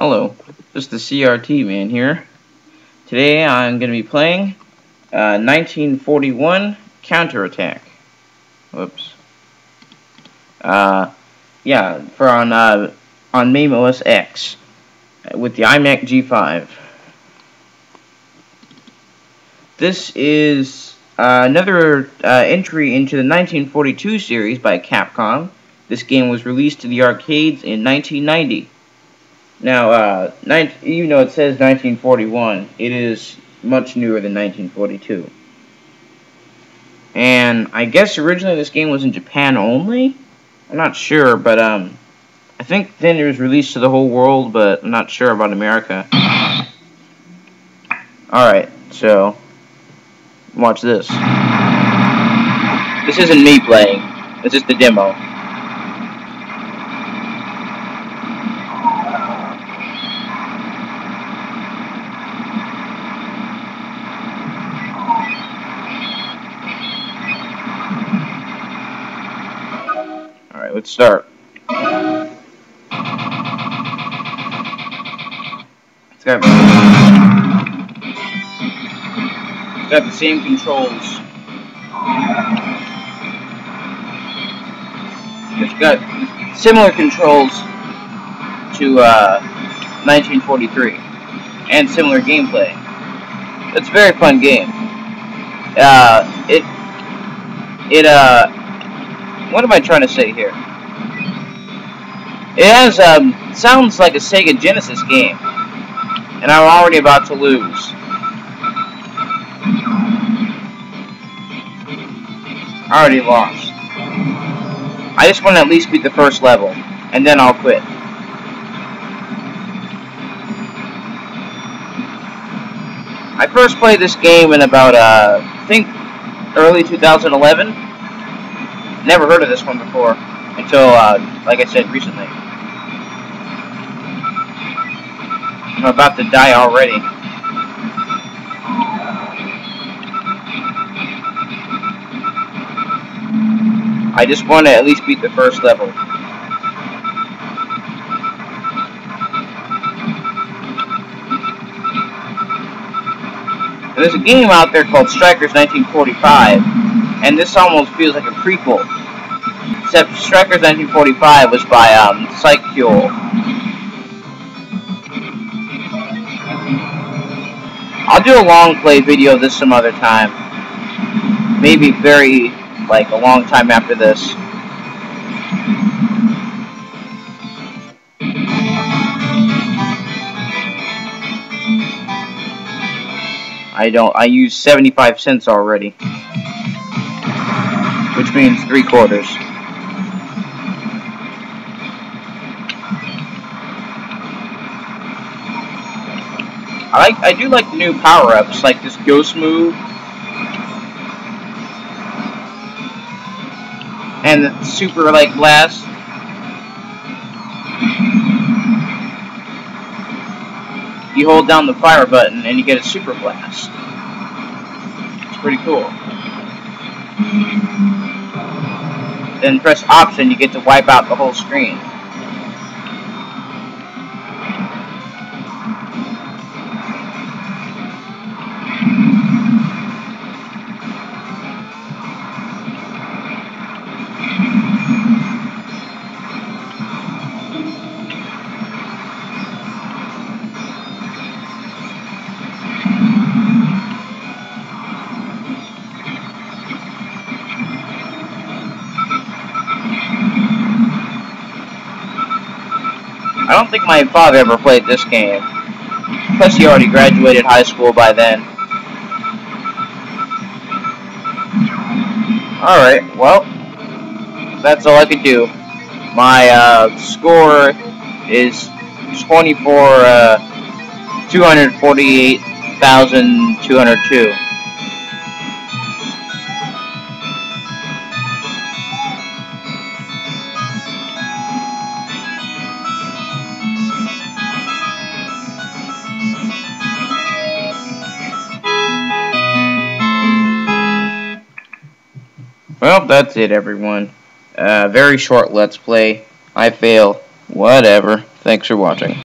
Hello, this is the CRT man here. Today I'm going to be playing uh, 1941 Counterattack. Whoops. Uh, yeah, for on uh, on MAME OS X with the iMac G5. This is uh, another uh, entry into the 1942 series by Capcom. This game was released to the arcades in 1990. Now, uh, even though it says 1941, it is much newer than 1942. And I guess originally this game was in Japan only? I'm not sure, but um, I think then it was released to the whole world, but I'm not sure about America. Alright, so, watch this. This isn't me playing, this is the demo. Alright, let's start. It's got, it's got the same controls. It's got similar controls to uh, 1943 and similar gameplay. It's a very fun game. Uh, it it uh what am I trying to say here? It has, um, sounds like a Sega Genesis game. And I'm already about to lose. I already lost. I just want to at least beat the first level. And then I'll quit. I first played this game in about, uh, I think, early 2011. Never heard of this one before until, uh, like I said, recently. I'm about to die already. I just want to at least beat the first level. there's a game out there called Strikers 1945, and this almost feels like a prequel Except Strikers 1945 was by um. I'll do a long play video of this some other time. Maybe very, like, a long time after this. I don't, I use 75 cents already. Which means three quarters. I like I do like the new power ups, like this ghost move. And the super like blast. You hold down the fire button and you get a super blast. It's pretty cool. Then press option, you get to wipe out the whole screen. I don't think my father ever played this game. Plus, he already graduated high school by then. Alright, well, that's all I could do. My uh, score is 24, uh, 248,202. Well, that's it, everyone. Uh, very short Let's Play. I fail. Whatever. Thanks for watching.